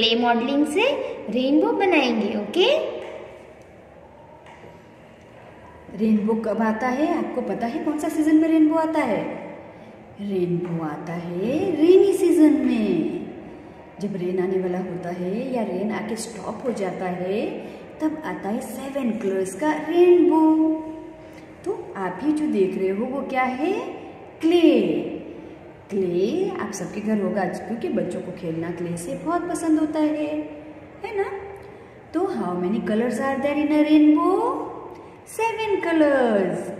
Clay modelling से rainbow बनाएँगे okay rainbow कब आता है? आपको पता है कौन सा सीज़न में रेनबो आता है? रेनबो आता है रेनी सीज़न में। जब रेन आने वाला होता है या रेन आके स्टॉप हो जाता है, तब आता है सेवन कलर्स का रेनबो तो आप ही जो देख रहे हो वो क्या है? क्ले क्ले आप सबके घर होगा क्योंकि बच्चों को खेलना क्ले से बहुत पसंद होता है है ना? तो how many colours are there in a rainbow seven colours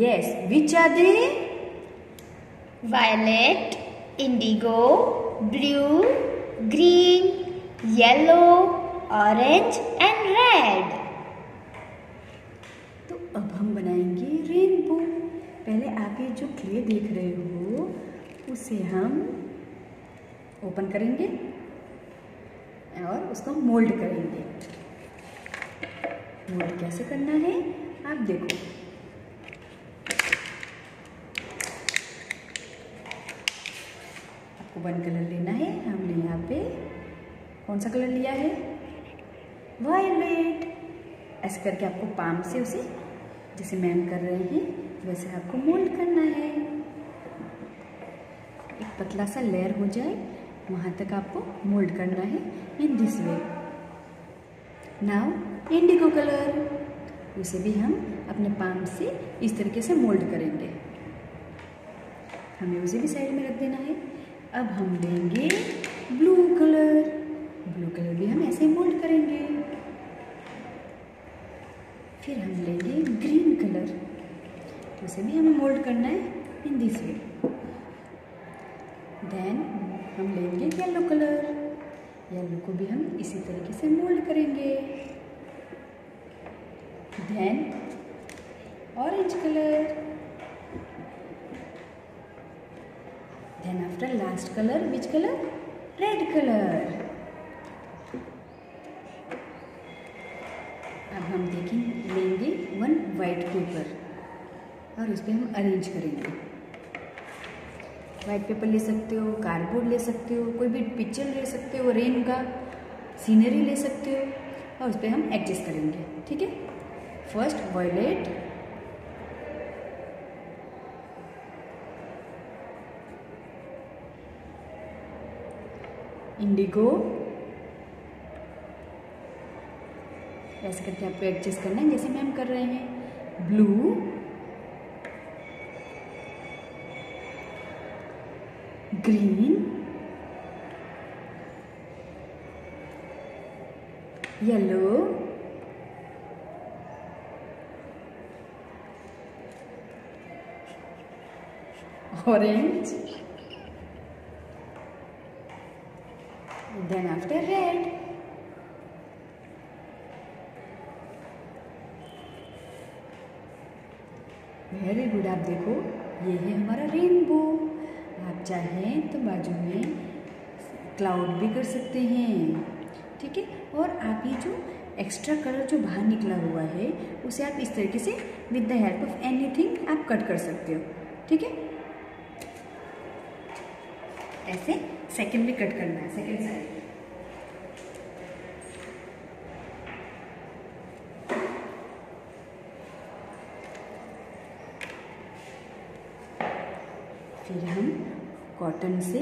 yes which are they violet, indigo, blue, green, yellow, orange and red. तो अब हम बनाएँगे रेनबो पहले आप ये जो क्ले देख रहे हो उसे हम ओपन करेंगे और उसको मोल्ड करेंगे। मोल्ड कैसे करना है? आप देखो। आपको वन कलर लेना है। हमने यहाँ पे कौन सा कलर लिया है? वायलेट ऐसे करके आपको पाम से उसे, जैसे मैम कर रहे हैं, वैसे आपको मोल्ड करना है। पतला सा लेयर हो जाए, वहाँ तक आपको मोल्ड करना है in this way now indigo colour उसे भी हम अपने पाम से इस तरीके से मोल्ड करेंगे. हमें उसे भी साइड में रख देना है. अब हम लेंगे ब्लू कलर ब्लू कलर भी हम ऐसे मोल्ड करेंगे. फिर हम लेंगे ग्रीन कलर उसे भी हमें मोल्ड करना है इन दिस वे देन हम लेंगे येलो कलर येलो को भी हम इसी तरीके से मोल्ड करेंगे. Then orange colour then after last color, which color? Red color. अब हम देखें, लेंगे वन वाइट पेपर और उस पर हम अरेंज करेंगे. वाइट पेपर ले सकते हो कार्डबोर्ड ले सकते हो, कोई भी पिक्चर ले सकते हो रेन का सीनरी ले सकते हो और उस पर हम एडजस्ट करेंगे, ठीक है? फ़र्स्ट वॉयलेट इंडिगो ऐसे करके आपको एडजस्ट करना है, जैसे मैम कर रहे हैं। Blue green yellow orange then after red. Very good आप देखो ये है हमारा रेनबो चाहें तो बाजू में क्लाउड भी कर सकते हैं। ठीक है? और आप ये जो एक्स्ट्रा कलर जो बाहर निकला हुआ है, उसे आप इस तरीके से with the help of anything आप कट कर सकते हो। ठीक है? ऐसे सेकंड भी कट करना है सेकंड साइड फिर हम कॉटन से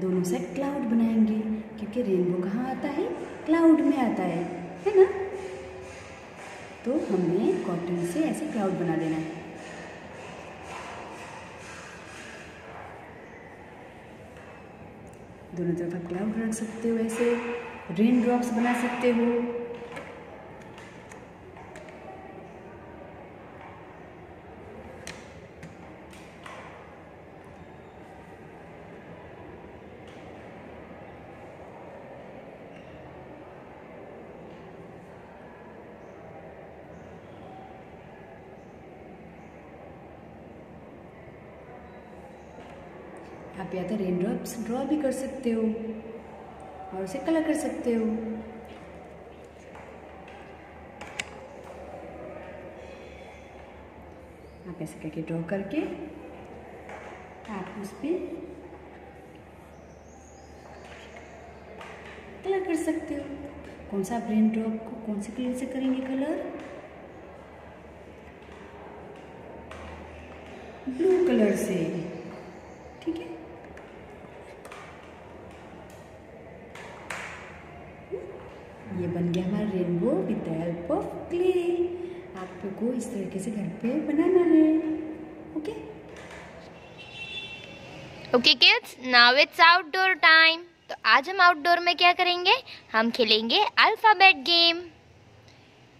दोनों साइड क्लाउड बनाएँगे, क्योंकि रेनबो कहाँ आता है? क्लाउड में आता है है ना? तो हमने कॉटन से ऐसे क्लाउड बना देना है। दोनों तरफ़ आप क्लाउड रख सकते हो ऐसे रेन ड्रॉप्स बना सकते हो। आप या तो रेन ड्रॉप्स ड्रॉ भी कर सकते हो और उसे कलर कर सकते हो। आप ऐसे करके ड्रॉ करके आप उस पर कलर कर सकते हो। कौन सा ब्रेन ड्रॉप को, कौन से कलर से करेंगे कलर ब्लू कलर से ठीक है ये बन गया हमारा rainbow with the help of clay आपको इस तरीके से घर पे बनाना है। Okay? Okay kids now it's outdoor time तो आज हम आउटडोर में क्या करेंगे? हम खेलेंगे अल्फ़ाबेट गेम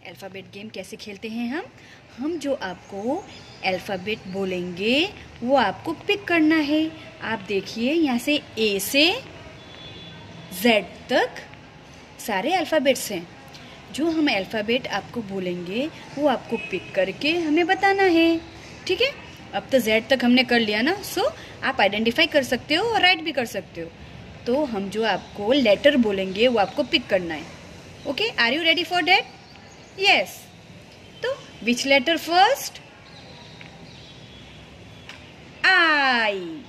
अल्फ़ाबेट गेम कैसे खेलते हैं हम? हम जो आपको अल्फ़ाबेट बोलेंगे वो आपको पिक करना है। आप देखिए यहाँ से ए से जेड तक सारे अल्फ़ाबेट्स हैं। जो हम अल्फ़ाबेट आपको बोलेंगे, वो आपको पिक करके हमें बताना है। ठीक है? अब तो जेड तक हमने कर लिया ना? सो आप आइडेंटिफाई कर सकते हो और राइट भी कर सकते हो। तो हम जो आपको लेटर बोलेंगे, वो आपको पिक करना है। Okay are you ready for that yes तो which letter first I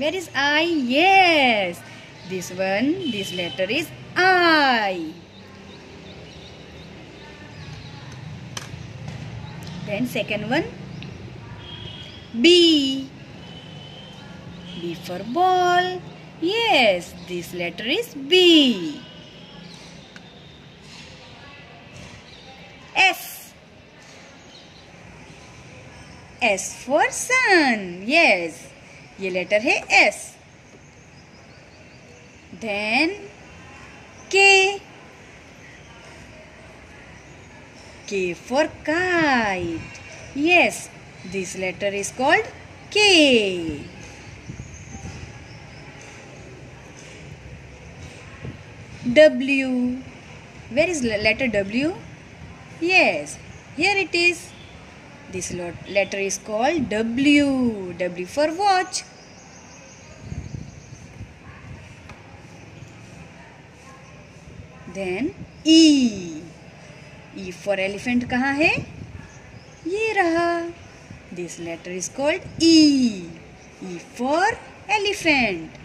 Where is I? Yes. This one, this letter is I. Then second one, B. B for ball. Yes, this letter is B. S. S for sun. Yes. ये letter है S then K K for kite yes this letter is called K W. Where is letter W? Yes, here it is. This letter is called W. W for watch. Then E E for elephant कहाँ है? ये रहा। This letter is called E E for elephant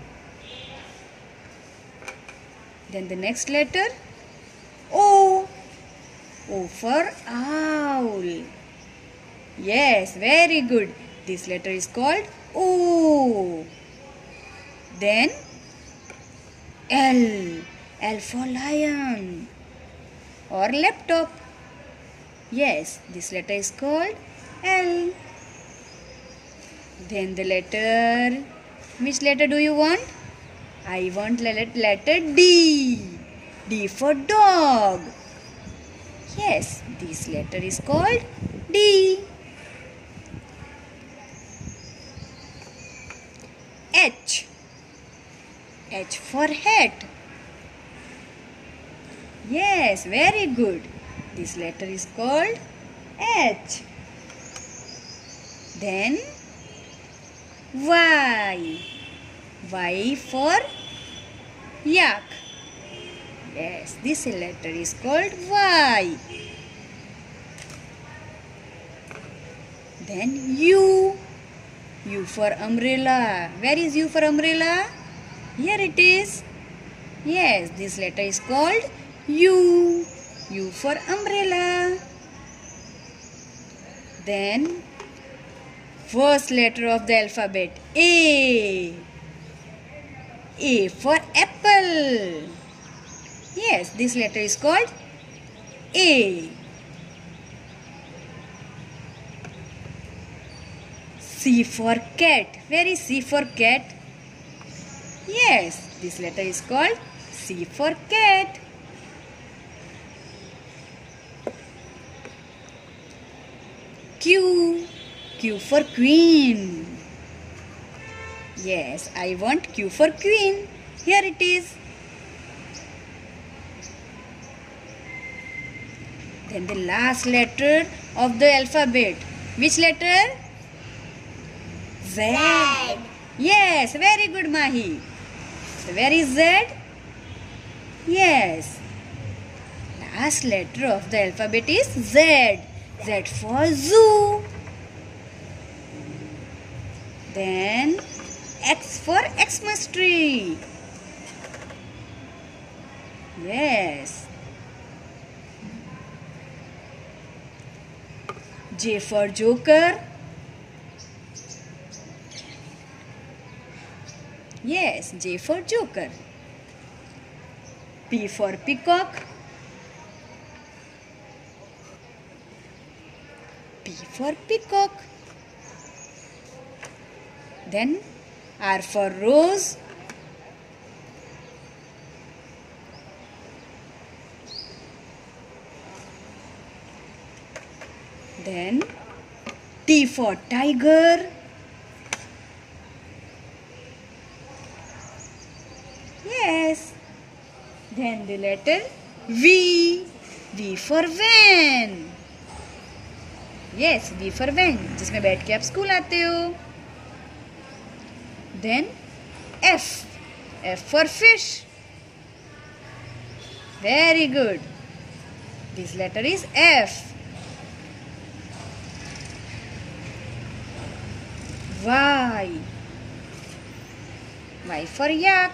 then the next letter O O for owl yes very good this letter is called O then L L for lion or laptop. Yes, this letter is called L. Then the letter, which letter do you want? I want letter D. D for dog. Yes, this letter is called D. H. H for hat. Yes, very good. This letter is called H. Then Y. Y for yak. Yes, this letter is called Y. Then U. U for umbrella. Where is U for umbrella? Here it is. Yes, this letter is called U. U for umbrella. Then first letter of the alphabet A. A for apple. Yes, this letter is called A. C for cat. Where is C for cat? Yes, this letter is called C for cat. Q. Q for queen. Yes, I want Q for queen. Here it is. Then the last letter of the alphabet. Which letter? Z. Yes, very good, Mahi. So where is Z? Yes. last letter of the alphabet is Z. Z for zoo. Then X for Xmas tree. Yes. J for joker. Yes, J for joker. P for peacock. P for peacock. Then R for rose. Then T for tiger. Yes. Then the letter V. V for van. Yes, V for van. जिसमें बैठ के आप school आते हो Then F. F for fish. Very good. This letter is F. Y. Y for yak.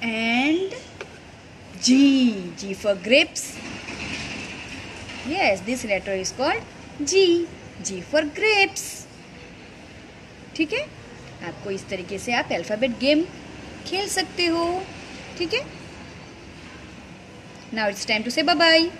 And G. G for grapes. Yes, this letter is called G. G for grapes. ठीक है? आपको इस तरीके से आप अल्फ़ाबेट गेम खेल सकते हो। ठीक है? Now it's time to say bye bye